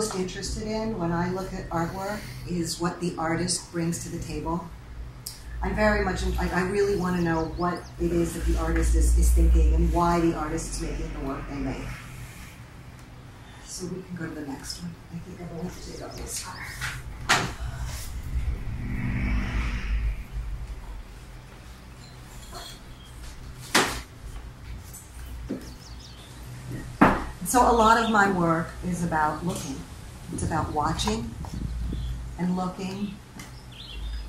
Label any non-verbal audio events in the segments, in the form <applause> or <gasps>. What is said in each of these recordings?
most interested in when I look at artwork is what the artist brings to the table. I'm very much, I, really want to know what it is that the artist is, is thinking and why the artist is making the work they make. So we can go to the next one. I think I'm going to take off this sweater. So a lot of my work is about looking. It's about watching and looking,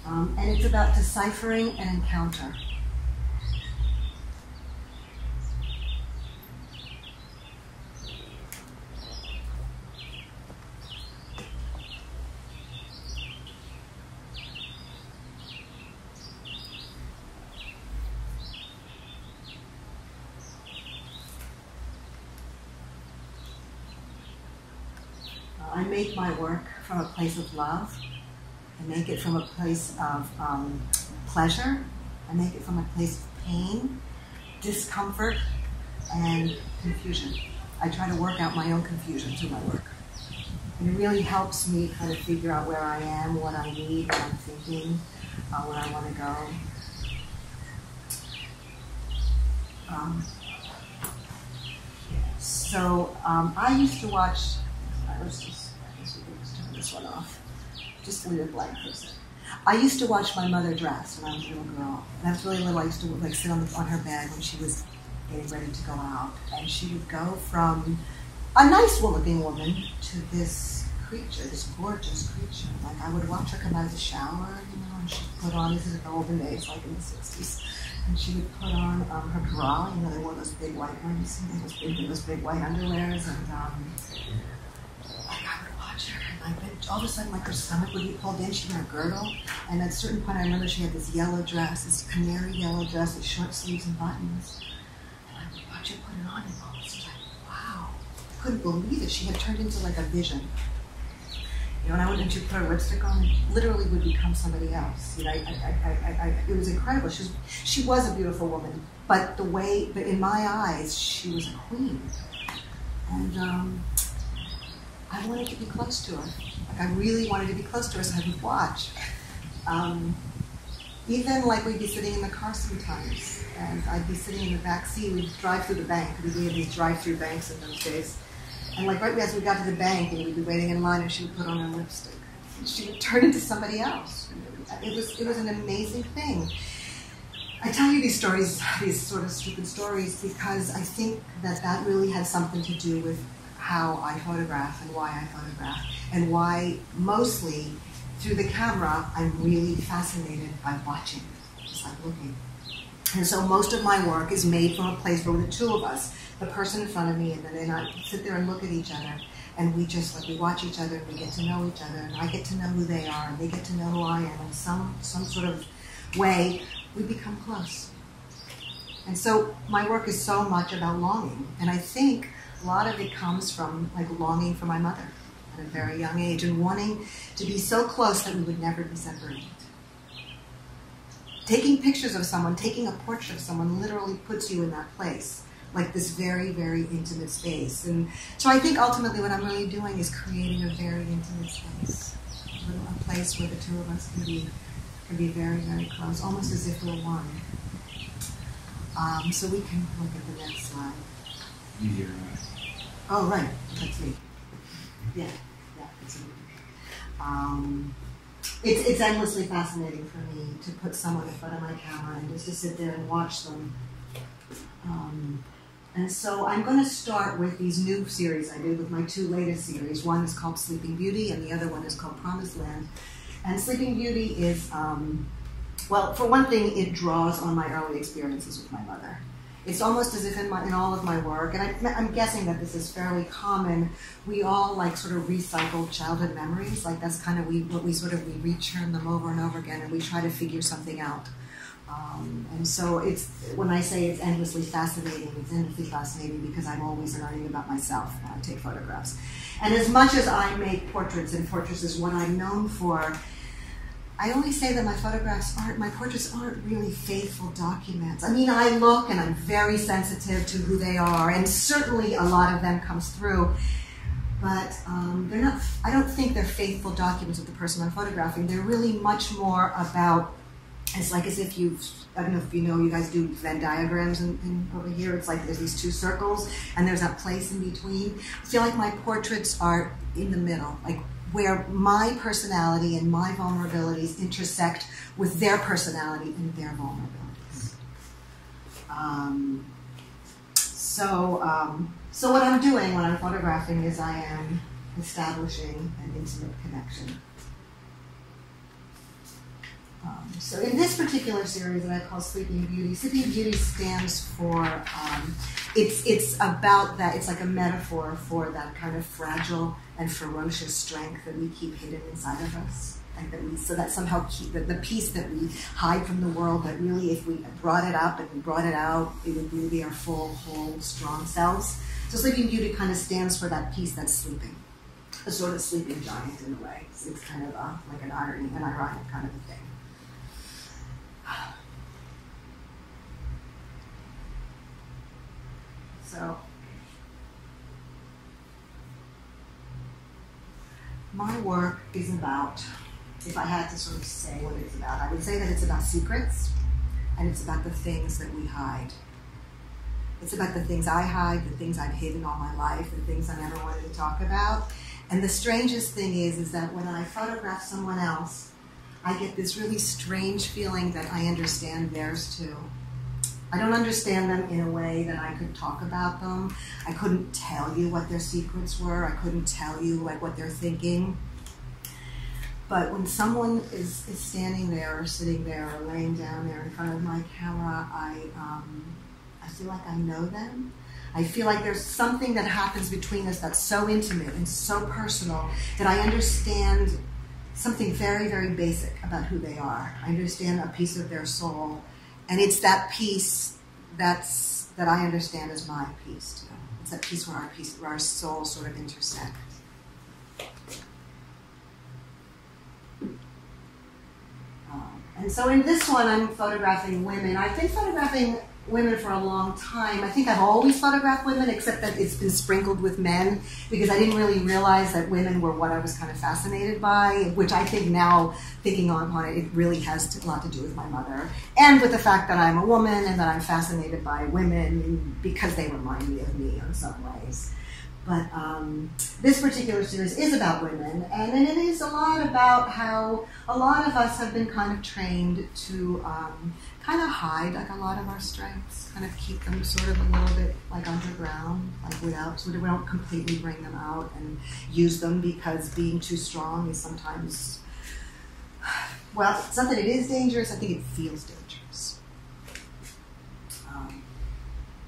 um, and it's about deciphering an encounter. I make my work from a place of love. I make it from a place of um, pleasure. I make it from a place of pain, discomfort, and confusion. I try to work out my own confusion through my work. And it really helps me kind of figure out where I am, what I need, what I'm thinking, uh, where I want to go. Um, so um, I used to watch. I was just, I guess we can just turn this one off. Just for a second. I used to watch my mother dress when I was a little girl. When I was really little, I used to like sit on, the, on her bed when she was getting ready to go out, and she would go from a nice looking woman to this creature, this gorgeous creature. Like I would watch her come out of the shower, you know, and she'd put on, this is the olden days, like in the 60s, and she would put on um, her bra, you know, they wore those big white ones, those big, those big white underwears, and um, And like all of a sudden, like her stomach would be pulled in, she'd wear a girdle, and at a certain point, I remember she had this yellow dress, this canary yellow dress with short sleeves and buttons, and I would watch her put it on, and I was like, wow, I couldn't believe it. She had turned into like a vision. You know, and I would, she put her lipstick on, literally would become somebody else. You know, I, I, I, it was incredible. She was, she was a beautiful woman, but the way, but in my eyes, she was a queen. And um, I wanted to be close to her. Like I really wanted to be close to her, so I would watch. Um, even like we'd be sitting in the car sometimes, and I'd be sitting in the back seat. We'd drive through the bank because we had these drive-through banks in those days. And like right as we got to the bank, and we'd be waiting in line, and she would put on her lipstick. She would turn into somebody else. It was it was an amazing thing. I tell you these stories, these sort of stupid stories, because I think that that really had something to do with how I photograph and why I photograph, and why mostly through the camera I'm really fascinated by watching, just like looking. And so most of my work is made from a place where the two of us, the person in front of me, and then I sit there and look at each other, and we just like we watch each other, and we get to know each other, and I get to know who they are, and they get to know who I am, in some some sort of way we become close. And so my work is so much about longing, and I think a lot of it comes from like longing for my mother at a very young age and wanting to be so close that we would never be separated. Taking pictures of someone, taking a portrait of someone literally puts you in that place, like this very, very intimate space. And so I think ultimately what I'm really doing is creating a very intimate space, a, little, a place where the two of us can be, can be very, very close, almost as if we're one. Um, so we can look at the next slide. Easier. Oh, right, that's me. Yeah, yeah, me. Um, it's, it's endlessly fascinating for me to put someone in front of my camera and just to sit there and watch them. Um, and so I'm going to start with these new series I did with my two latest series. One is called Sleeping Beauty, and the other one is called Promised Land. And Sleeping Beauty is, um, well, for one thing, it draws on my early experiences with my mother. It's almost as if in, my, in all of my work, and I, I'm guessing that this is fairly common, we all like sort of recycle childhood memories. Like that's kind of we, what we sort of we return them over and over again, and we try to figure something out. Um, and so it's when I say it's endlessly fascinating, it's endlessly fascinating because I'm always learning about myself when I take photographs. And as much as I make portraits, and portraits is what I'm known for, I only say that my photographs aren't, my portraits aren't really faithful documents. I mean, I look and I'm very sensitive to who they are, and certainly a lot of them comes through, but um, they're not I don't think they're faithful documents of the person I'm photographing. They're really much more about. It's like as if you've. I don't know if you know. You guys do Venn diagrams in, in over here. It's like there's these two circles, and there's that place in between. I feel like my portraits are in the middle, like where my personality and my vulnerabilities intersect with their personality and their vulnerabilities. Um, so, um, so what I'm doing when I'm photographing is I am establishing an intimate connection. Um, so in this particular series that I call Sleeping Beauty, Sleeping Beauty stands for um, it's it's about that. It's like a metaphor for that kind of fragile and ferocious strength that we keep hidden inside of us. Like that we, so that somehow keep the, the piece that we hide from the world, but really if we brought it up and we brought it out, it would really be our full, whole, strong selves. So Sleeping Beauty kind of stands for that piece that's sleeping, a sort of sleeping giant in a way. It's, it's kind of a, like an irony, an ironic kind of a thing. <sighs> So my work is about, if I had to sort of say what it's about, I would say that it's about secrets and it's about the things that we hide. It's about the things I hide, the things I've hidden all my life, the things I never wanted to talk about. And the strangest thing is, is that when I photograph someone else, I get this really strange feeling that I understand theirs too. I don't understand them in a way that I could talk about them. I couldn't tell you what their secrets were. I couldn't tell you like what they're thinking. But when someone is, is standing there or sitting there or laying down there in front of my camera, I, um, I feel like I know them. I feel like there's something that happens between us that's so intimate and so personal that I understand something very, very basic about who they are. I understand a piece of their soul and it's that piece that's that I understand as my piece too. It's that piece where our piece, where our souls sort of intersect. Um, and so in this one, I'm photographing women. I've been photographing women for a long time. I think I've always photographed women, except that it's been sprinkled with men because I didn't really realize that women were what I was kind of fascinated by, which I think now, thinking on it, it really has a lot to do with my mother and with the fact that I'm a woman and that I'm fascinated by women because they remind me of me in some ways. But um, this particular series is about women, and, and, it is a lot about how a lot of us have been kind of trained to um, kind of hide like a lot of our strengths, kind of keep them sort of a little bit like underground, like without, so we don't completely bring them out and use them because being too strong is sometimes, <sighs> well, it's not that it is dangerous, I think it feels dangerous. Um,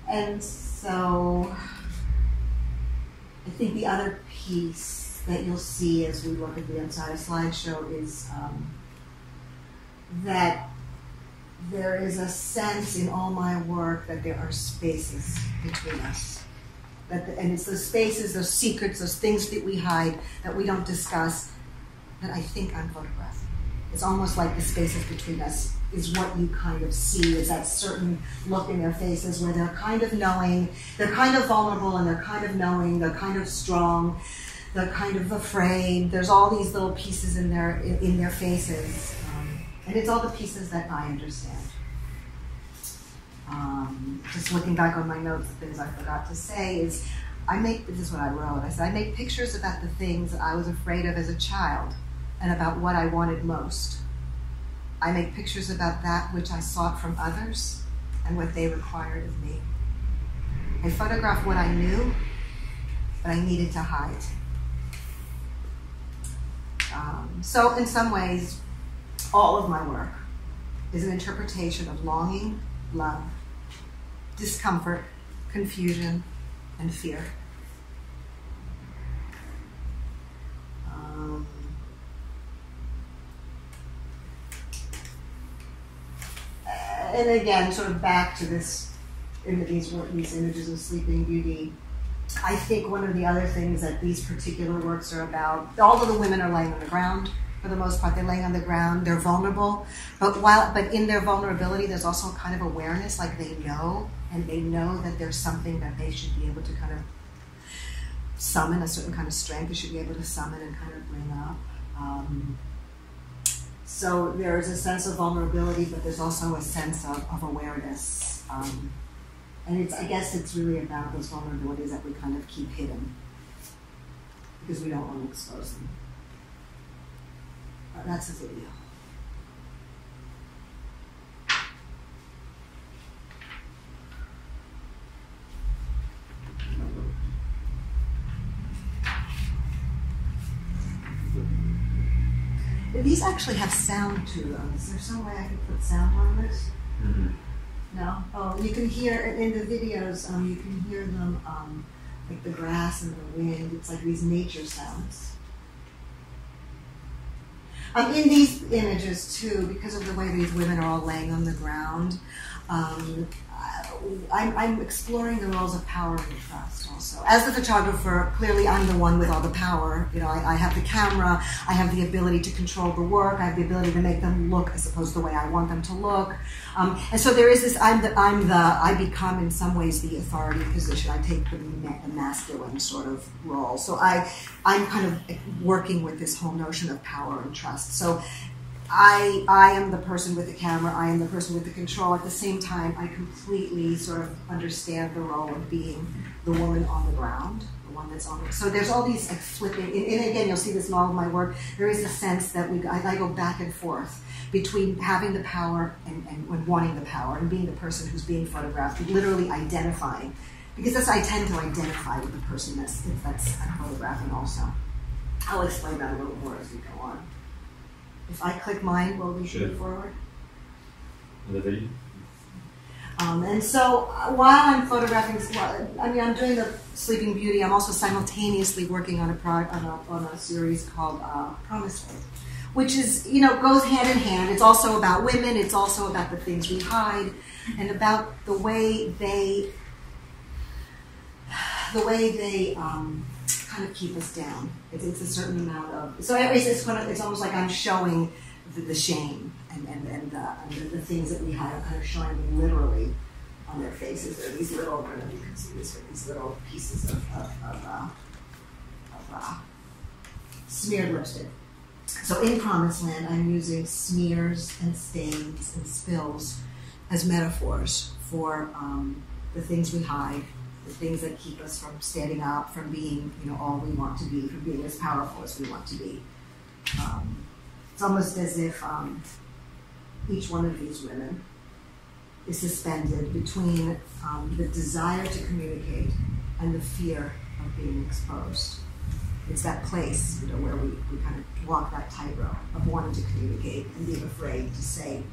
and so I think the other piece that you'll see as we look at the Ansaya slideshow is um, that there is a sense in all my work that there are spaces between us. That the, and it's those spaces, those secrets, those things that we hide that we don't discuss that I think I'm photographing. It's almost like the spaces between us is what you kind of see is that certain look in their faces where they're kind of knowing, they're kind of vulnerable and they're kind of knowing, they're kind of strong, they're kind of afraid. There's all these little pieces in their in their faces and it's all the pieces that I understand. Um, just looking back on my notes, the things I forgot to say is I make this is what I wrote. I said I make pictures about the things that I was afraid of as a child and about what I wanted most. I make pictures about that which I sought from others and what they required of me. I photograph what I knew, but I needed to hide. Um, so, in some ways, all of my work is an interpretation of longing, love, discomfort, confusion, and fear. Um, and again, sort of back to this, these, these images of Sleeping Beauty. I think one of the other things that these particular works are about, all of the women are laying on the ground for the most part. They're laying on the ground. They're vulnerable, but while but in their vulnerability, there's also kind of awareness, like they know and they know that there's something that they should be able to kind of summon a certain kind of strength. They should be able to summon and kind of bring up. Um, so there is a sense of vulnerability, but there's also a sense of, of awareness. Um, and it's, I guess it's really about those vulnerabilities that we kind of keep hidden because we don't want to expose them. That's a video. These actually have sound to them. Is there some way I could put sound on this? Mm-hmm. No. Oh, you can hear in the videos. Um, you can hear them, um, like the grass and the wind. It's like these nature sounds. Um, in these images too, because of the way these women are all laying on the ground, um, I'm, I'm, exploring the roles of power and trust also. As the photographer, clearly I'm the one with all the power. You know, I, I, have the camera, I have the ability to control the work, I have the ability to make them look, I suppose, the way I want them to look. Um, and so there is this, I'm the, I'm the, I become in some ways the authority position. I take the, masculine sort of role. So I, I'm kind of working with this whole notion of power and trust. So I, I am the person with the camera, I am the person with the control. At the same time, I completely sort of understand the role of being the woman on the ground, the one that's on the. So there's all these like flipping, and, and again, you'll see this in all of my work. There is a sense that we, I, I go back and forth between having the power and, and, and wanting the power, and being the person who's being photographed, literally identifying, because that's I tend to identify with the person that's that's photographing also. I'll explain that a little more as we go on. If I click mine, will we shoot forward? Um, and so uh, while I'm photographing, I mean, I'm doing the Sleeping Beauty. I'm also simultaneously working on a pro, on, a, on a series called uh, Promise which is you know goes hand in hand. It's also about women. It's also about the things we hide, and about the way they, the way they um, kind of keep us down. It's, it's a certain amount of. So it's, it's kind of it's almost like I'm showing the, the shame and and and, the, and the, the, things that we hide. I'm kind of showing literally on their faces. There are these little. I don't know you can see this. These little pieces of of, of, uh, of uh, smeared lipstick. So in Promised Land, I'm using smears and stains and spills as metaphors for um, the things we hide the things that keep us from standing up, from being, you know, all we want to be, from being as powerful as we want to be. Um, it's almost as if um, each one of these women is suspended between um, the desire to communicate and the fear of being exposed. It's that place, you know, where we, we kind of walk that tightrope of wanting to communicate and being afraid to say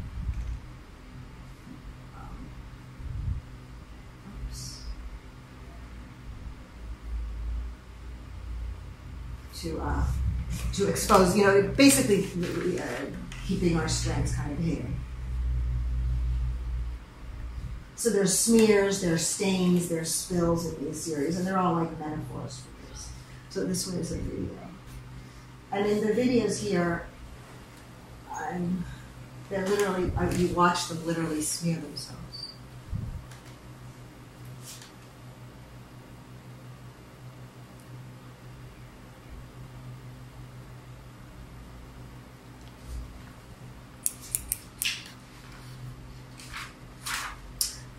to uh, to expose, you know, basically uh, keeping our strengths kind of hidden. So there's smears, there's stains, there's spills in these series, and they're all like metaphors for this. So this one is a video. And in the videos here, I'm, they're literally, you watch them literally smear themselves.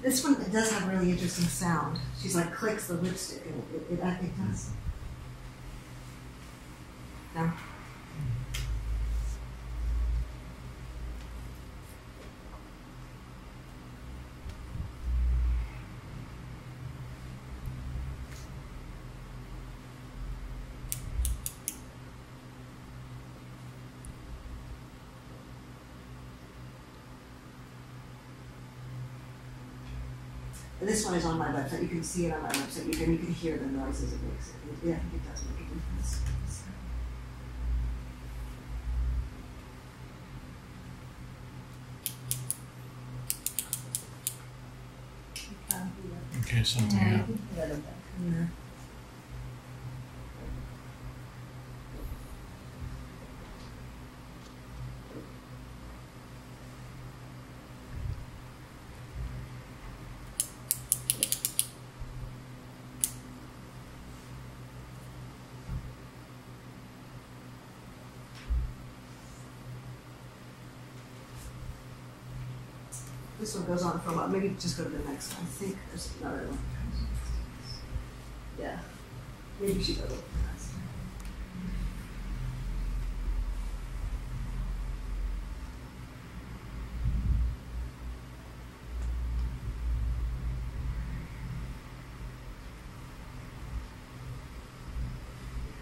This one it does have really interesting sound. She's like clicks the lipstick and it, it, it, it does. Mm-hmm. No. This one is on my website. You can see it on my website. You can you can hear the noises it makes. It, yeah, I think it does make a difference. Okay, so yeah. One goes on for a while. Maybe just go to the next one. I think there's another one. Yeah. Maybe should go to the next.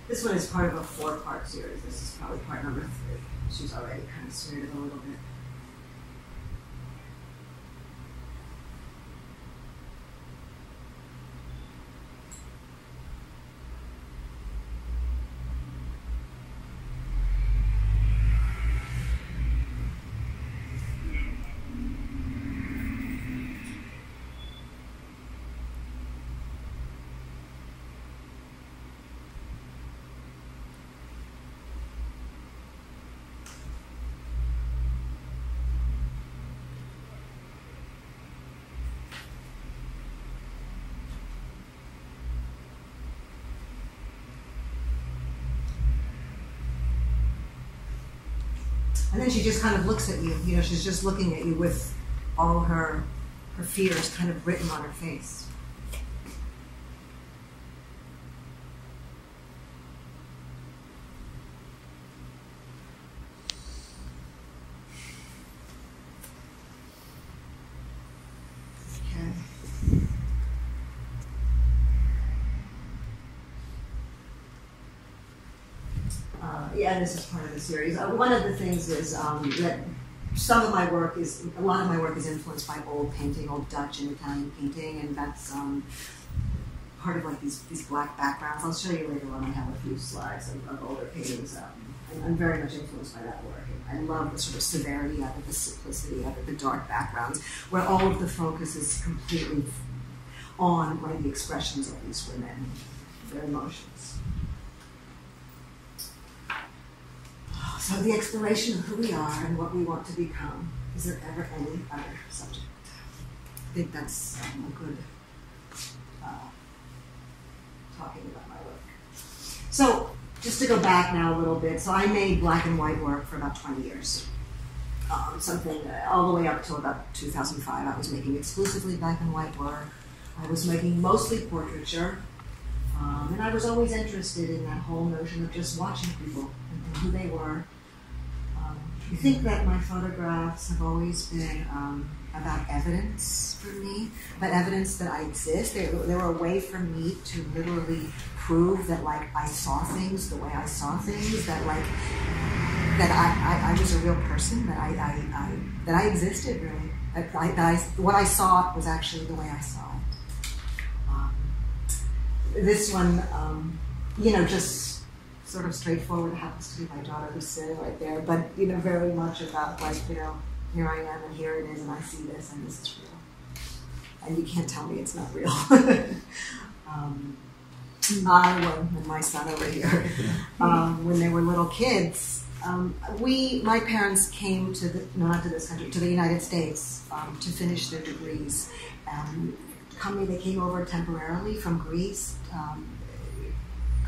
This one is part of a four-part series. This is probably part number three. She's already kind of it a little bit. And then she just kind of looks at you. You know, she's just looking at you with all her her fears kind of written on her face. Okay. Uh, yeah, this is part of the series. Uh, one of the things is um, that some of my work is a lot of my work is influenced by old painting, old Dutch and Italian painting, and that's um, part of like these these black backgrounds. I'll show you later on. I have a few slides of, of older paintings. Um, I'm, very much influenced by that work. I love the sort of severity of it, the simplicity of it, the dark backgrounds, where all of the focus is completely on like the expressions of these women, their emotions. So the exploration of who we are and what we want to become. Is there ever any other subject? I think that's um, a good uh, talking about my work. So just to go back now a little bit, so I made black and white work for about 20 years. Um, something uh, all the way up till about 2005, I was making exclusively black and white work. I was making mostly portraiture, um, and I was always interested in that whole notion of just watching people and, and who they were. I think that my photographs have always been um, about evidence for me, but evidence that I exist. They, they were a way for me to literally prove that, like, I saw things the way I saw things. That, like, that I, I, I was a real person. That I, I, I that I existed really. That I, that I, what I saw was actually the way I saw it. Um, this one, um, you know, just sort of straightforward. It happens to be my daughter who's sitting right there, but you know, very much about like, you know, here I am and here it is, and I see this, and this is real. And you can't tell me it's not real. <laughs> um, I, when, and my son over here, <laughs> um, when they were little kids, um, we, my parents came to the, not to this country, to the United States um, to finish their degrees. Um, company they came over temporarily from Greece, um,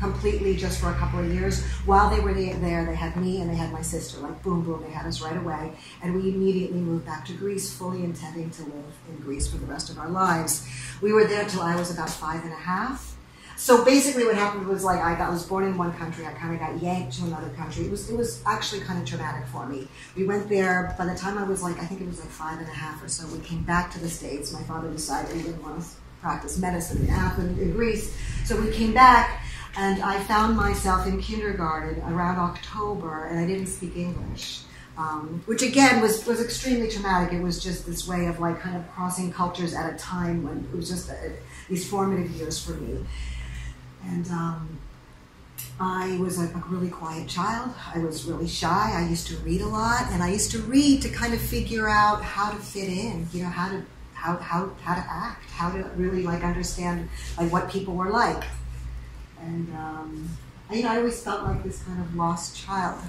completely just for a couple of years. While they were there, they had me and they had my sister. Like boom, boom, they had us right away, and we immediately moved back to Greece, fully intending to live in Greece for the rest of our lives. We were there till I was about five and a half. So basically, what happened was like I, got, was born in one country. I kind of got yanked to another country. It was it was actually kind of traumatic for me. We went there. By the time I was like I think it was like five and a half or so, we came back to the states. My father decided he didn't want to practice medicine in Athens in Greece, so we came back. And I found myself in kindergarten around October, and I didn't speak English. Um, which again was, was extremely traumatic. It was just this way of like kind of crossing cultures at a time when it was just a, these formative years for me. And um, I was a, a, really quiet child. I was really shy. I used to read a lot, and I used to read to kind of figure out how to fit in. You know, how to how how how to act, how to really like understand like what people were like. And um, you know, I always felt like this kind of lost child.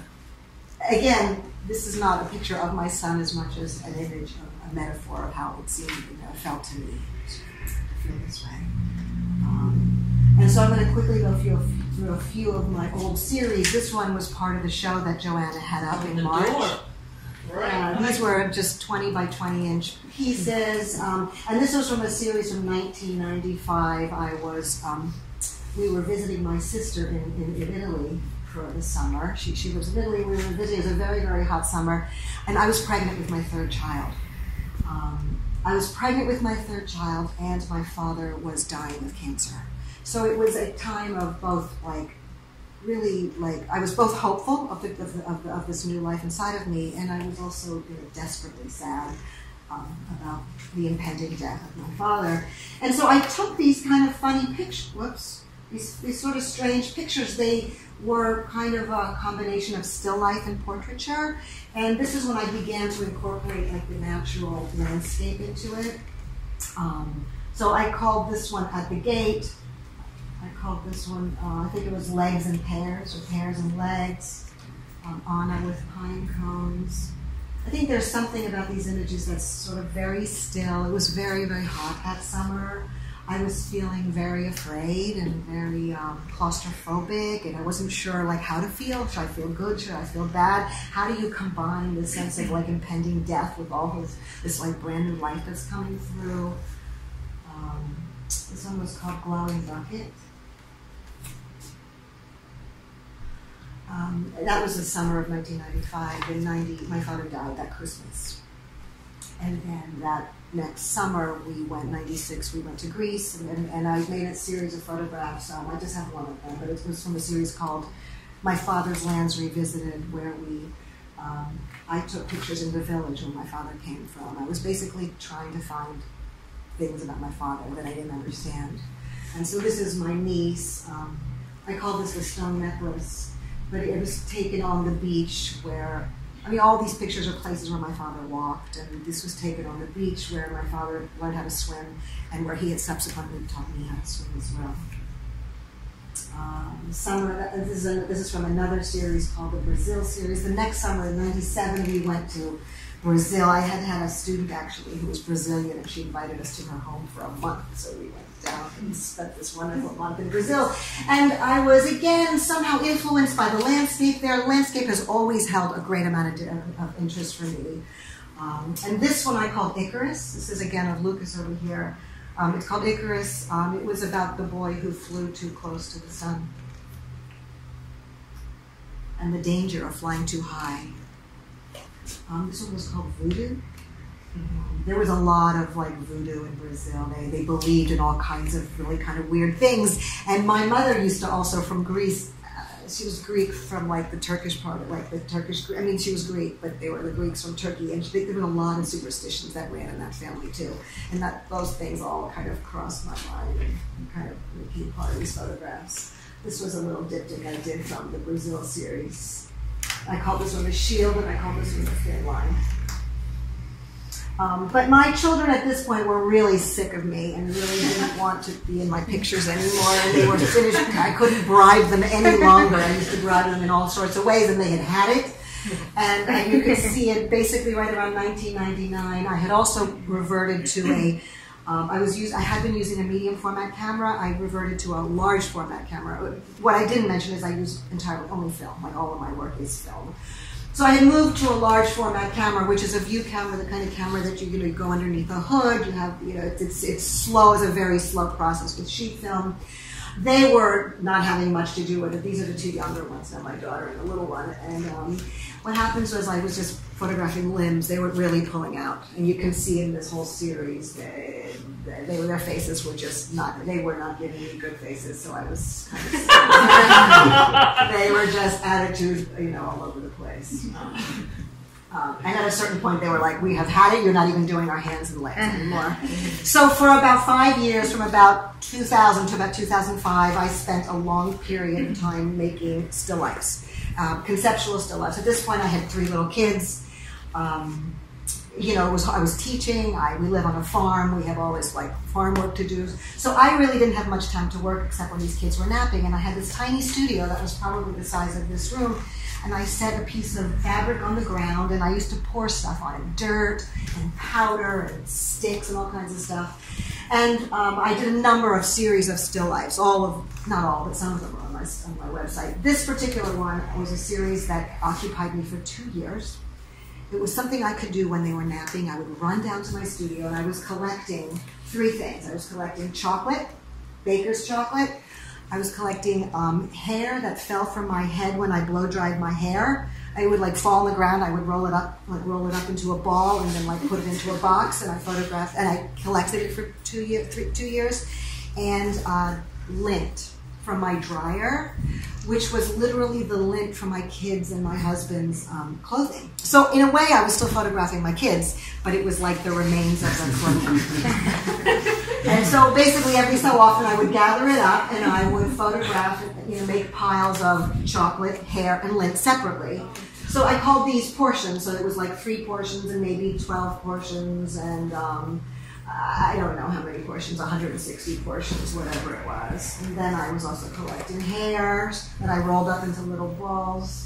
Again, this is not a picture of my son as much as an image, of, a metaphor of how it seemed, you know, felt to me to feel this way. Um, and so I'm going to quickly go through a, through a few of my old series. This one was part of the show that Joanna had up in March. Yeah, these were just 20 by 20 inch pieces. Um, and this was from a series from 1995. I was, um, we were visiting my sister in, in, in, Italy for the summer. She, she was in Italy. We were visiting. It was a very, very hot summer. And I was pregnant with my third child. Um, I was pregnant with my third child, and my father was dying of cancer. So it was a time of both like really like I was both hopeful of, the, of, the, of, the, of, this new life inside of me, and I was also you know, desperately sad um, about the impending death of my father. And so I took these kind of funny pictures. Whoops, these, these sort of strange pictures. They were kind of a combination of still life and portraiture, and this is when I began to incorporate like the natural landscape into it. Um, so I called this one at the gate I called this one, uh, I think it was Legs and Pears, or Pears and Legs. Um, Anna with pine cones. I think there's something about these images that's sort of very still. It was very, very hot that summer. I was feeling very afraid and very um, claustrophobic, and I wasn't sure like how to feel. Should I feel good? Should I feel bad? How do you combine the sense of like impending death with all this, this like brand new life that's coming through? Um, this one was called Glowing Bucket. Um, that was the summer of 1995. In 90, my father died that Christmas. And then that next summer, we went, 96, we went to Greece, and, and, and I made a series of photographs. Um, I just have one of them, but it was from a series called My Father's Lands Revisited, where we, um, I took pictures in the village where my father came from. I was basically trying to find things about my father that I didn't understand. And so this is my niece. Um, I call this the stone necklace but it was taken on the beach where I mean, all these pictures are places where my father walked, and this was taken on the beach where my father learned how to swim, and where he had subsequently taught me how to swim as well. Um, summer, this is, a, this is from another series called the Brazil series. The next summer, in '97, we went to Brazil. I had had a student actually who was Brazilian, and she invited us to her home for a month, so we went down and spent this wonderful month in Brazil. And I was again somehow influenced by the landscape there. Landscape has always held a great amount of, of interest for me. Um, and this one I called Icarus. This is again of Lucas over here. Um, it's called Icarus. Um, it was about the boy who flew too close to the sun and the danger of flying too high. Um, this one was called Voodoo. There was a lot of like voodoo in Brazil. They, they believed in all kinds of really kind of weird things. And my mother used to also from Greece. Uh, she was Greek from like the Turkish part, of, like the Turkish. I mean, she was Greek, but they were the Greeks from Turkey, and she, there were a lot of superstitions that ran in that family too. And that those things all kind of crossed my mind and kind of became part of these photographs. This was a little diptych I did from the Brazil series. I call this one the shield, and I call this one the thin line. Um, but my children at this point were really sick of me and really didn't <laughs> want to be in my pictures anymore. And they were finished. I couldn't bribe them any longer. I used to bribe them in all sorts of ways, and they had had it. And uh, you can <laughs> see it basically right around 1999. I had also reverted to a. Um, I was use, I had been using a medium format camera. I reverted to a large format camera. What I didn't mention is I use entirely only film. Like all of my work is film. So I had moved to a large format camera, which is a view camera, the kind of camera that you, you know, you go underneath the hood. You have, you know, it's, it's slow. It's a very slow process with sheet film. They were not having much to do with it. These are the two younger ones now, my daughter and the little one. And um, what happens was I was just photographing limbs. They were really pulling out, and you can see in this whole series. They, they, their faces were just not, they were not giving me good faces, so I was kind of, <laughs> they were just attitude, you know, all over the place. <laughs> Um, and at a certain point, they were like, "We have had it. You're not even doing our hands and legs anymore." so for about five years, from about 2000 to about 2005, I spent a long period of time making still lifes, um, conceptual still lifes. At this point, I had three little kids. Um, you know, was I was teaching. I we live on a farm. We have all this like farm work to do. So I really didn't have much time to work except when these kids were napping. And I had this tiny studio that was probably the size of this room. And I set a piece of fabric on the ground, and I used to pour stuff on it, dirt and powder and sticks and all kinds of stuff. And um, I did a number of series of still lifes, all of, not all, but some of them are on my, on my website. This particular one was a series that occupied me for two years it was something I could do when they were napping. I would run down to my studio and I was collecting three things. I was collecting chocolate, baker's chocolate. I was collecting um, hair that fell from my head when I blow dried my hair. I would like fall on the ground. I would roll it up, like roll it up into a ball, and then like put it into a box. And I photographed, and I collected it for two year, three, two years, and uh, lint from my dryer, which was literally the lint from my kids and my husband's um, clothing. So in a way, I was still photographing my kids, but it was like the remains of their clothing. <laughs> and so basically, every so often, I would gather it up and I would photograph, you know, make piles of chocolate, hair, and lint separately. So I called these portions. So it was like three portions and maybe twelve portions and. Um, I don't know how many portions, 160 portions, whatever it was. And then I was also collecting hairs that I rolled up into little balls.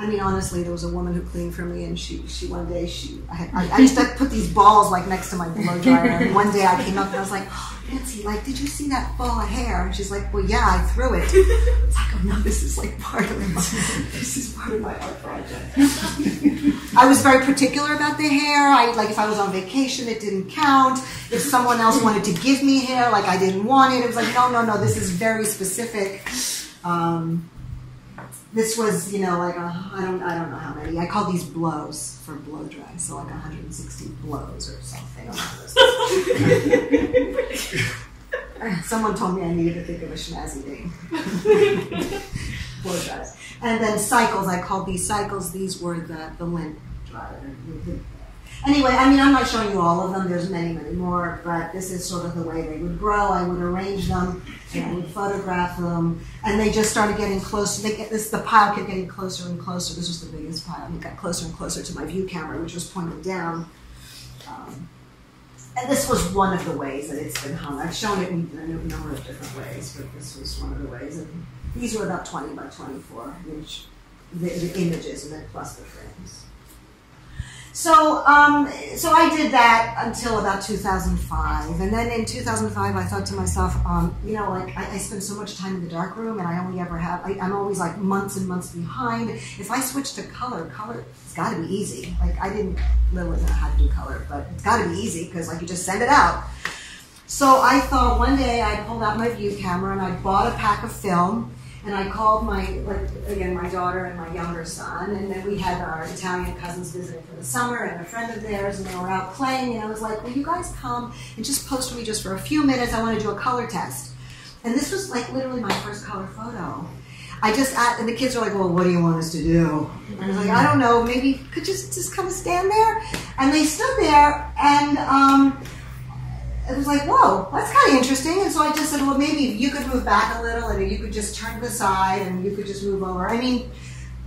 I mean, honestly, there was a woman who cleaned for me, and she, she one day, she, I, had, I, I used to put these balls like next to my blow dryer. And one day I came up and I was like, oh, <gasps> Nancy, like, did you see that ball of hair? And she's like, well, yeah, I threw it. It's like, oh no, this is like part of my, this is part of my art project. I was very particular about the hair. I like if I was on vacation, it didn't count. If someone else wanted to give me hair, like I didn't want it, it was like, no, no, no, this is very specific. Um, this was, you know, like a, I don't, I don't know how many. I call these blows for blow dry, so like 160 blows or something. <laughs> Someone told me I needed to think of a snazzy name. <laughs> blow dries. And then cycles, I called these cycles. These were the, the lint dryer. Anyway, I mean, I'm not showing you all of them. There's many, many more, but this is sort of the way they would grow. I would arrange them, and I would photograph them, and they just started getting closer. They get this, the pile kept getting closer and closer. This was the biggest pile. It got closer and closer to my view camera, which was pointed down. Um, and this was one of the ways that it's been hung. I've shown it in a number of different ways, but this was one of the ways. And these were about 20 by 24 inch the, the images, and then plus the frames. So, um, so I did that until about 2005, and then in 2005, I thought to myself, um, you know, like I, I, spend so much time in the dark room, and I only ever have, I, am always like months and months behind. If I switch to color, color, it's got to be easy. Like I didn't really know how to do color, but it's got to be easy because like you just send it out. So I thought one day I pulled out my view camera and I bought a pack of film and I called my, like, again, my daughter and my younger son, and then we had our Italian cousins visiting for the summer, and a friend of theirs, and they were out playing, and I was like, will you guys come and just post me just for a few minutes? I want to do a color test. And this was like literally my first color photo. I just, and the kids were like, well, what do you want us to do? And I was like, I don't know, maybe could you just, just kind of stand there? And they stood there, and, um, it was like, whoa, that's kind of interesting. And so I just said, well, maybe you could move back a little and you could just turn to the side and you could just move over. I mean,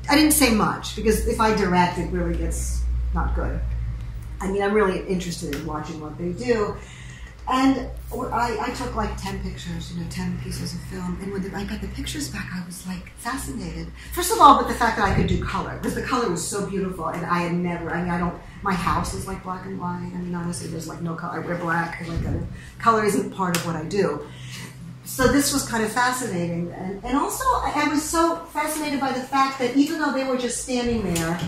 I didn't say much because if I direct, it really gets not good. I mean, I'm really interested in watching what they do. And I, I, took like 10 pictures, you know, 10 pieces of film. And when the, I got the pictures back, I was like fascinated. First of all, with the fact that I could do color, because the color was so beautiful. And I had never, I mean, I don't, my house is like black and white. I mean, honestly, there's like no color. I wear black. Like, a, color isn't part of what I do. So this was kind of fascinating. And, and also, I was so fascinated by the fact that even though they were just standing there,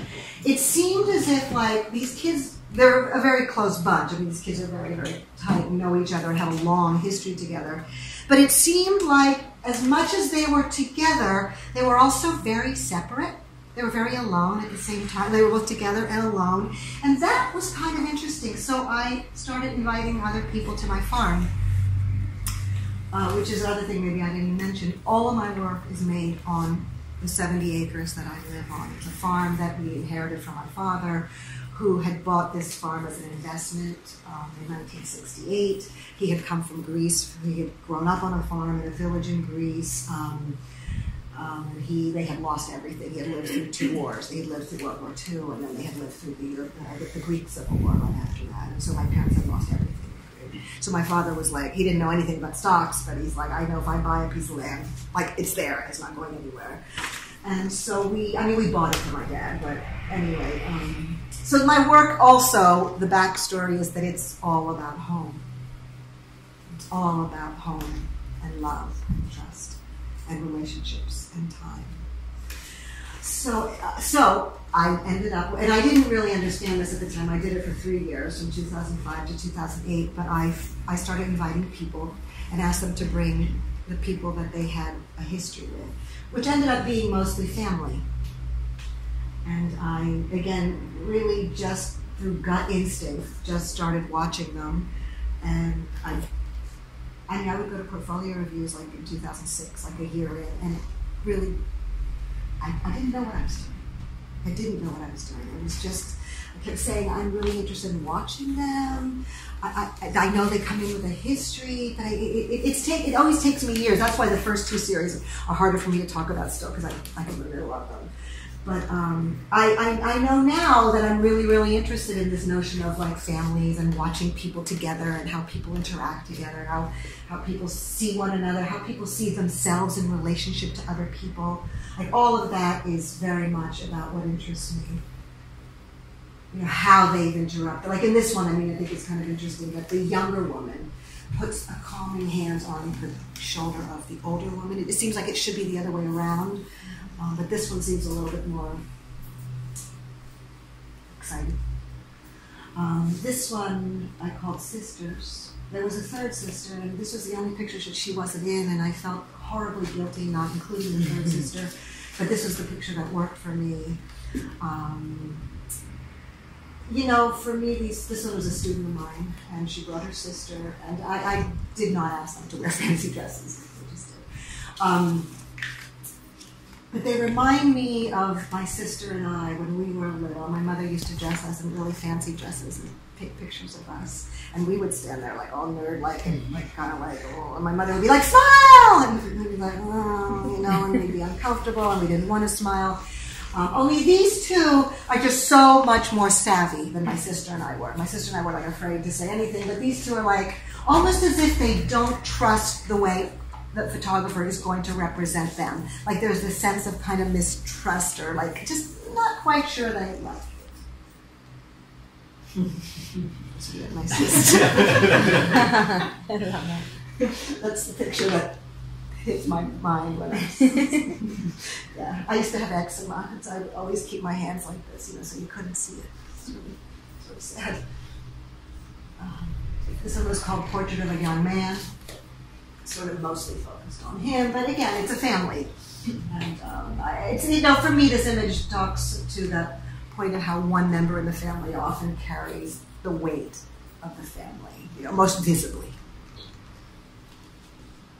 it seemed as if like these kids they're a very close bunch. I mean, these kids are very, very tight and know each other and have a long history together. But it seemed like as much as they were together, they were also very separate. They were very alone at the same time. They were both together and alone. And that was kind of interesting. So I started inviting other people to my farm, uh, which is another thing maybe I didn't mention. All of my work is made on the 70 acres that I live on. It's a farm that we inherited from my father who had bought this farm as an investment um, in 1968. He had come from Greece. He had grown up on a farm in a village in Greece. Um, um, he, they had lost everything. He had lived through two wars. They had lived through World War II, and then they had lived through the, uh, the, Greek Civil War right after that. And so my parents had lost everything. So my father was like, he didn't know anything about stocks, but he's like, I know if I buy a piece of land, like it's there, it's not going anywhere. And so we, I mean, we bought it for my dad, but anyway. Um, so my work also, the backstory is that it's all about home. It's all about home and love and trust and relationships and time. So, uh, so I ended up, and I didn't really understand this at the time. I did it for three years, from 2005 to 2008. But I, I started inviting people and asked them to bring the people that they had a history with, which ended up being mostly family. And I, again, really just through gut instinct, just started watching them. And I, I mean, I would go to portfolio reviews like in 2006, like a year in, and really, I, I didn't know what I was doing. I didn't know what I was doing. It was just, I kept saying, I'm really interested in watching them. I, I, I know they come in with a history, but I, it, it, it's take, it always takes me years. That's why the first two series are harder for me to talk about still, because I, I can remember a lot of them. But um, I, I, I know now that I'm really, really interested in this notion of like families and watching people together and how people interact together, how, how people see one another, how people see themselves in relationship to other people. Like all of that is very much about what interests me. You know, how they've interrupted. Like in this one, I mean, I think it's kind of interesting that the younger woman puts a calming hand on the shoulder of the older woman. It, seems like it should be the other way around, um, but this one seems a little bit more exciting. Um, this one I called Sisters. There was a third sister, and this was the only picture that she wasn't in, and I felt horribly guilty not including the third sister. But this was the picture that worked for me. Um, you know, for me, these, this one was a student of mine, and she brought her sister, and I, I did not ask them to wear <laughs> fancy dresses. They just did. Um, but they remind me of my sister and I when we were little. My mother used to dress us in really fancy dresses and take pictures of us. And we would stand there like all nerd like and like kind of like, oh, and my mother would be like, smile! And we'd be like, oh, you know, and we'd be uncomfortable and we didn't want to smile. Um, only these two are just so much more savvy than my sister and I were. My sister and I were like afraid to say anything, but these two are like almost as if they don't trust the way the photographer is going to represent them. Like there's this sense of kind of mistrust or like just not quite sure they like it. my sister. <laughs> That's the picture that hit my mind when I was, <laughs> yeah. I used to have eczema, so I would always keep my hands like this, you know, so you couldn't see it. It's really sort of sad. Um, this one was called Portrait of a Young Man sort of mostly focused on him. But again, it's a family. And um, I, it's, you know, for me, this image talks to the point of how one member in the family often carries the weight of the family, you know, most visibly.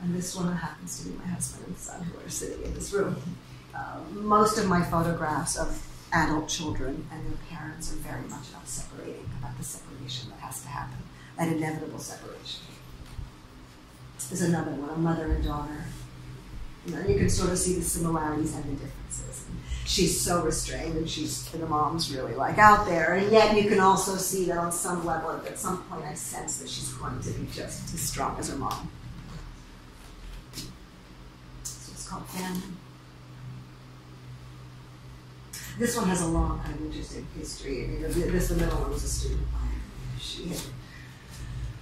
And this one happens to be my husband and son who are sitting in this room. Uh, most of my photographs of adult children and their parents are very much about separating, about the separation that has to happen, that inevitable separation is another one, a mother and daughter. You know, you can sort of see the similarities and the differences. She's so restrained, and she's and the mom's really like out there, and yet you can also see that on some level, at some point, I sense that she's going to be just as strong as her mom. So it's called family. This one has a long, kind of interesting history. You know, this the middle one was a student of mine. She had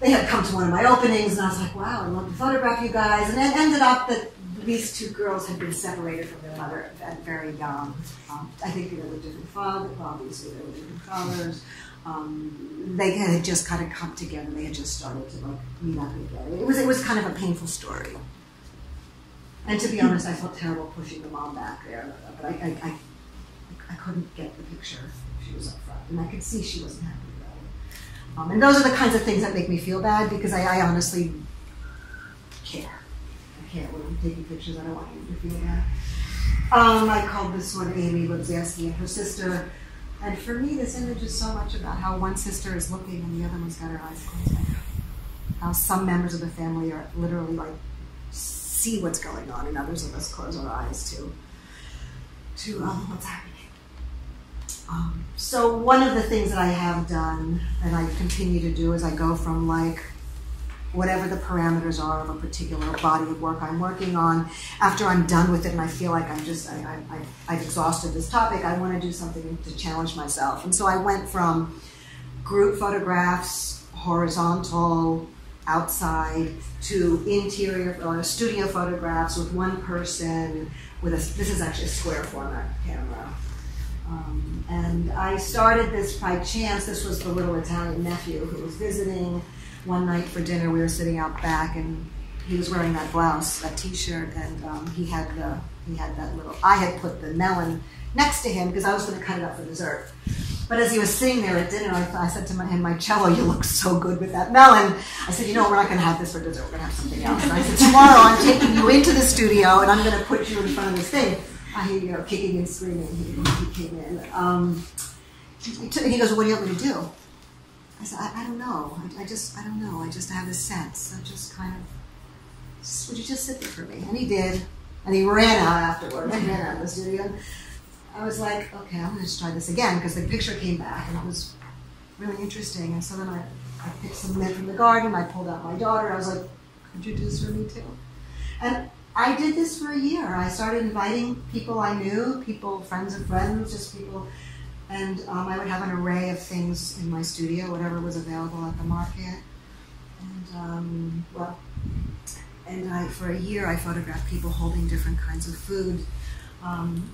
they had come to one of my openings, and I was like, wow, I'd love to photograph you guys. And it ended up that these two girls had been separated from their mother at very young. Um, I think they were different fathers, obviously they were different fathers. Um, they had just kind of come together. They had just started to like meet up again. It was it was kind of a painful story. And to be honest, I felt terrible pushing the mom back there, but I, I, I, I couldn't get the picture. She was up front, and I could see she wasn't happy. Um, and those are the kinds of things that make me feel bad because I, I honestly care. I care when I'm taking pictures. I don't want you to feel bad. Um, I called this one Amy Lubzeski and her sister. And for me, this image is so much about how one sister is looking and the other one's got her eyes closed. how some members of the family are literally like see what's going on, and others of us close our eyes to to um, what's happening. Um, so one of the things that I have done and I continue to do is I go from like whatever the parameters are of a particular body of work I'm working on. After I'm done with it and I feel like I'm just, I, I, have exhausted this topic, I want to do something to challenge myself. And so I went from group photographs, horizontal, outside, to interior or studio photographs with one person with a, this is actually a square format camera. Um, and I started this by chance. This was the little Italian nephew who was visiting one night for dinner. We were sitting out back, and he was wearing that blouse, that T-shirt, and um, he had the he had that little. I had put the melon next to him because I was going to cut it up for dessert. But as he was sitting there at dinner, I, I said to my, him, Marcello, you look so good with that melon. I said, you know, we're not going to have this for dessert. We're going to have something else. And I said, tomorrow I'm taking you into the studio and I'm going to put you in front of this thing. I hear you know, kicking and screaming. He, he came in. Um, he, took, he goes, what do you want me to do? I said, I, I don't know. I, I, just, I don't know. I just have this sense. I just kind of, just, would you just sit there for me? And he did. And he ran out afterward. He ran out of the studio. I was like, okay, I'm going to try this again because the picture came back and it was really interesting. And so then I, I picked some mint from the garden. I pulled out my daughter. I was like, could you do this for me too? And I did this for a year. I started inviting people I knew, people, friends of friends, just people. And um, I would have an array of things in my studio, whatever was available at the market. And, um, well, and I, for a year, I photographed people holding different kinds of food. Um,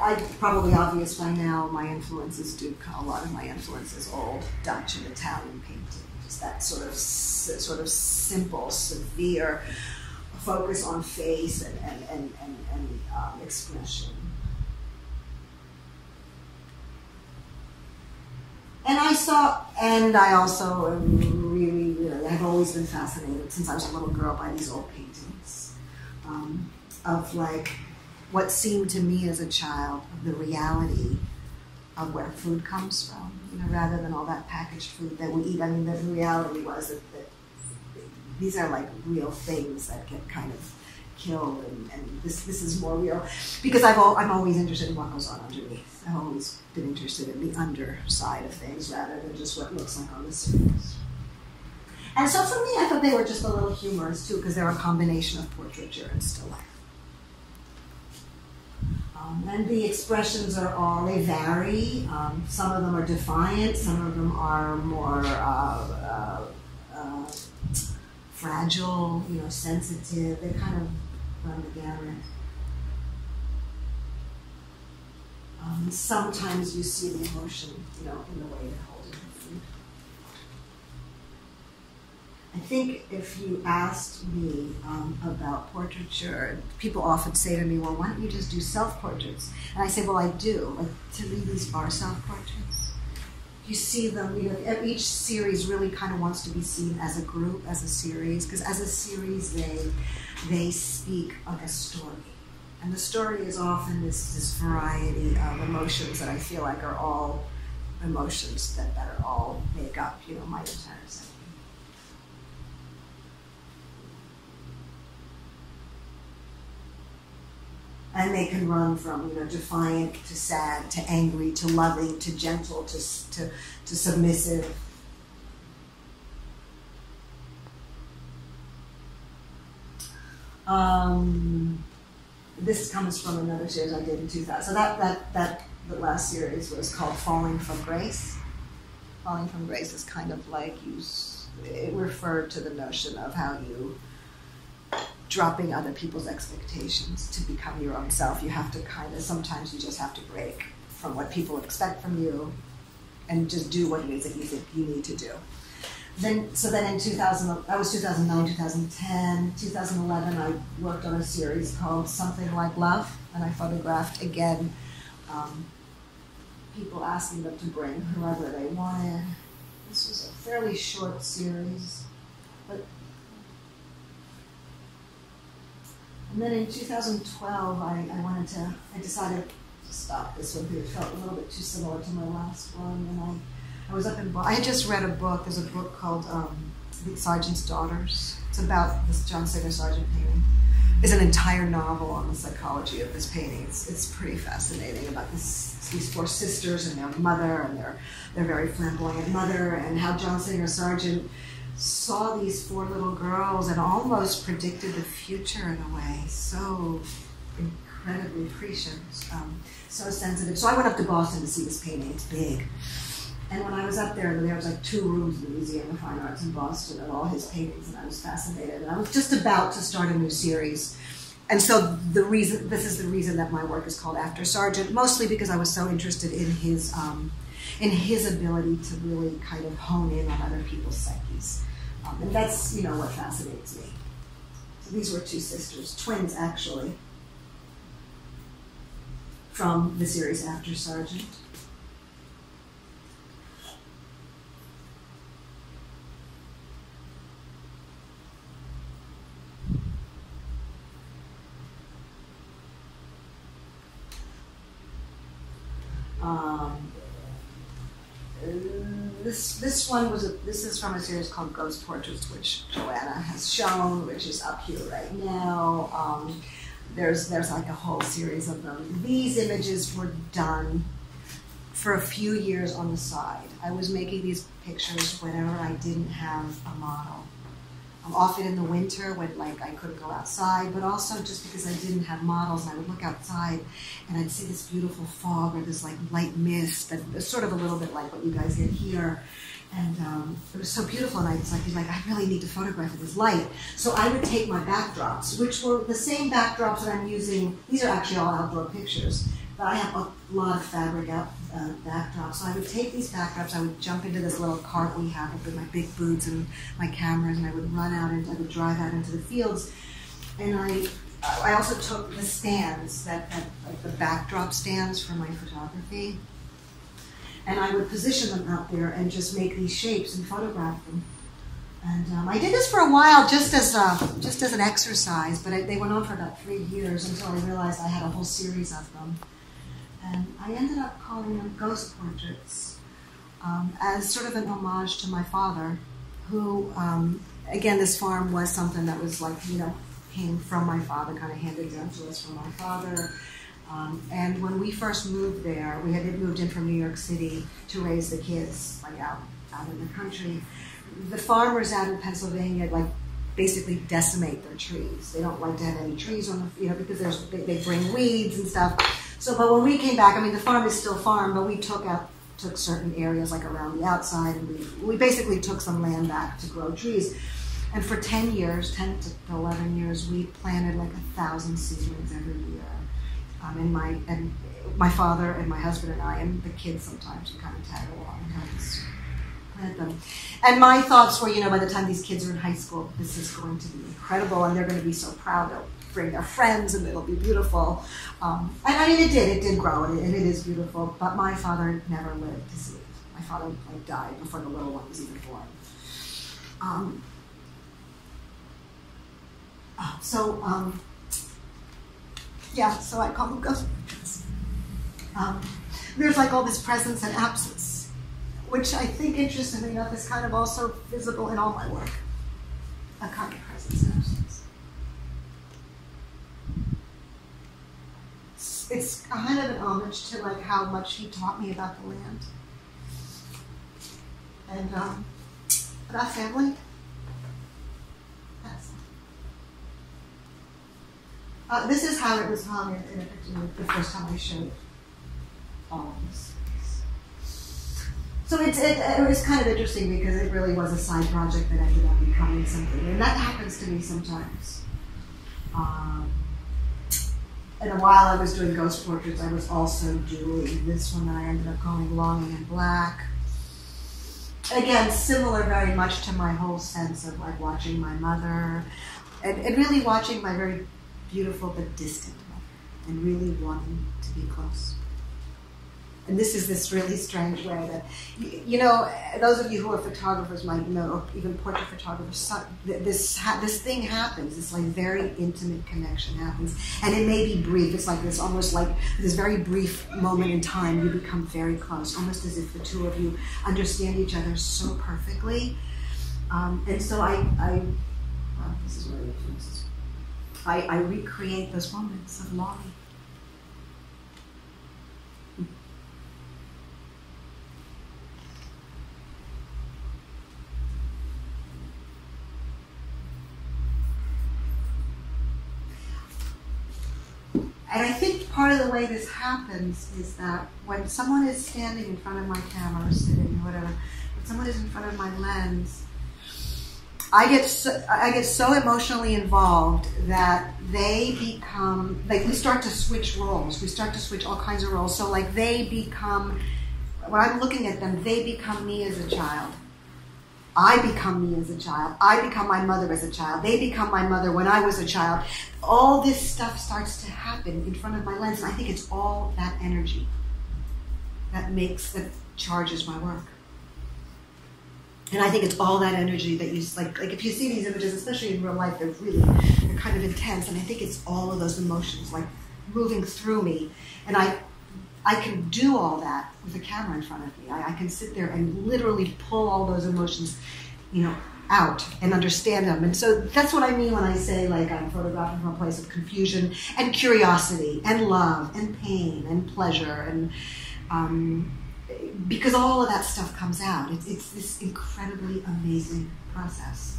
I probably obvious by now. My influences do a lot of my influences old Dutch and Italian painting. Just that sort of sort of simple, severe focus on face and and and and, and um, expression. And I saw, and I also really, really, I've always been fascinated since I was a little girl by these old paintings um, of like what seemed to me as a child the reality of where food comes from, you know, rather than all that packaged food that we eat. I mean, the reality was that these are like real things that get kind of killed, and, and this this is more real because I've all, I'm always interested in what goes on underneath. I've always been interested in the underside of things rather than just what looks like on the surface. And so for me, I thought they were just a little humorous too because they're a combination of portraiture and still life. Um, and the expressions are all, they vary. Um, some of them are defiant, some of them are more uh, uh, uh, fragile, you know, sensitive. They kind of run the gamut. Um, sometimes you see the emotion, you know, in the way they hold it. I think if you asked me um, about portraiture, people often say to me, well, why don't you just do self portraits? And I say, well, I do. Like, to me, these are self portraits. You see them, you know, each series really kind of wants to be seen as a group, as a series, because as a series, they, they speak of a story. And the story is often this, this variety of emotions that I feel like are all emotions that, that are all make up, you know, my entire self. And they can run from you know defiant to sad to angry to loving to gentle to to, to submissive. Um, this comes from another series I did in 2000 so that that that the last series was called falling from grace. Falling from grace is kind of like you it referred to the notion of how you dropping other people's expectations to become your own self. You have to kind of, sometimes you just have to break from what people expect from you and just do what it is that you think you need to do. Then, so then in 2000, that was 2009, 2010, 2011, I worked on a series called Something Like Love, and I photographed again um, people asking them to bring whoever they wanted. This was a fairly short series, but And then in 2012, I, I wanted to, I decided to stop this one because it felt a little bit too similar to my last one. And I, I was up in, I had just read a book, there's a book called um, The Sargent's Daughters. It's about this John Singer Sargent painting. It's an entire novel on the psychology of this painting. It's, it's pretty fascinating about this, these four sisters and their mother and their, their very flamboyant mother and how John Singer Sargent saw these four little girls and almost predicted the future in a way. So incredibly prescient, um, so sensitive. So I went up to Boston to see this painting. It's big. And when I was up there, there was like two rooms in the Museum of Fine Arts in Boston of all his paintings, and I was fascinated. And I was just about to start a new series. and so the reason this is the reason that my work is called After Sargent, mostly because I was so interested in his um, in his ability to really kind of hone in on other people's psyches, um, and that's you know what fascinates me. So these were two sisters, twins actually, from the series After Sargent. Um, this this one was a, this is from a series called Ghost Portraits, which Joanna has shown, which is up here right now. Um, there's there's like a whole series of them. These images were done for a few years on the side. I was making these pictures whenever I didn't have a model. Um, often in the winter when like I couldn't go outside, but also just because I didn't have models, I would look outside and I'd see this beautiful fog or this like light mist that sort of a little bit like what you guys get here. And um, it was so beautiful, and I was like, like, I really need to photograph this light. So I would take my backdrops, which were the same backdrops that I'm using. These are actually all outdoor pictures, but I have a lot of fabric out, uh, backdrops. So I would take these backdrops, I would jump into this little cart we have with my big boots and my cameras, and I would run out and I would drive out into the fields. And I, I also took the stands that, that like the backdrop stands for my photography and I would position them out there and just make these shapes and photograph them. And um, I did this for a while, just as a, just as an exercise, but I, they went on for about three years until I realized I had a whole series of them. And I ended up calling them ghost portraits um, as sort of an homage to my father, who, um, again, this farm was something that was like you know came from my father, kind of handed down to us from my father. Um, and when we first moved there, we had moved in from New York City to raise the kids, like out out in the country. The farmers out in Pennsylvania, like basically decimate their trees. They don't like to have any trees on the, you know, because there's they, they bring weeds and stuff. So, but when we came back, I mean, the farm is still farm, but we took out took certain areas like around the outside, and we we basically took some land back to grow trees. And for ten years, ten to eleven years, we planted like a thousand seedlings every year um, and my and my father and my husband and I and the kids sometimes we kind of tag along and help plant them. And my thoughts were, you know, by the time these kids are in high school, this is going to be incredible, and they're going to be so proud. They'll bring their friends, and it'll be beautiful. Um, and I mean, it did. It did grow, and it, is beautiful. But my father never lived to see it. My father like died before the little one was even born. Um, uh, so. Um, yeah, so I call them ghost. Um, there's like all this presence and absence, which I think, interestingly enough, is kind of also visible in all my work. A kind of presence and absence. It's kind of an homage to like how much he taught me about the land and um, about family. Uh, this is how it was hung in, in the first time I showed all this. So it's, it, it, was kind of interesting because it really was a side project that ended up becoming something. And that happens to me sometimes. Um, and while I was doing ghost portraits, I was also doing this one that I ended up calling Longing in Black. Again, similar very much to my whole sense of like watching my mother and, and really watching my very beautiful but distant mother and really wanting to be close. And this is this really strange way that, you know, those of you who are photographers might know, or even portrait photographers, this, this thing happens. It's like very intimate connection happens. And it may be brief. It's like this almost like this very brief moment in time, you become very close, almost as if the two of you understand each other so perfectly. Um, and so I, I well, this is where I, I recreate those moments of longing. And I think part of the way this happens is that when someone is standing in front of my camera or sitting or whatever, when someone is in front of my lens, I get so, I get so emotionally involved that they become like we start to switch roles. We start to switch all kinds of roles. So like they become when I'm looking at them, they become me as a child. I become me as a child. I become my mother as a child. They become my mother when I was a child. All this stuff starts to happen in front of my lens, and I think it's all that energy that makes that charges my work. And I think it's all that energy that you like. Like if you see these images, especially in real life, they're really they're kind of intense. And I think it's all of those emotions like moving through me. And I I can do all that with a camera in front of me. I, I can sit there and literally pull all those emotions, you know, out and understand them. And so that's what I mean when I say like I'm photographing from a place of confusion and curiosity and love and pain and pleasure and um, because all of that stuff comes out. It's, it's this incredibly amazing process.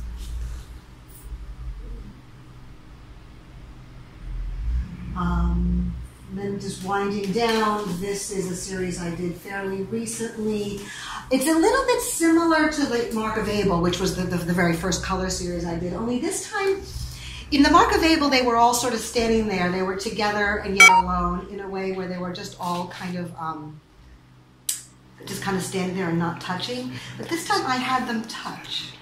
Um, then just winding down, this is a series I did fairly recently. It's a little bit similar to the Mark of Abel, which was the, the, the very first color series I did, only this time in the Mark of Abel, they were all sort of standing there. They were together and yet alone in a way where they were just all kind of um, just kind of standing there and not touching. But this time I had them touch.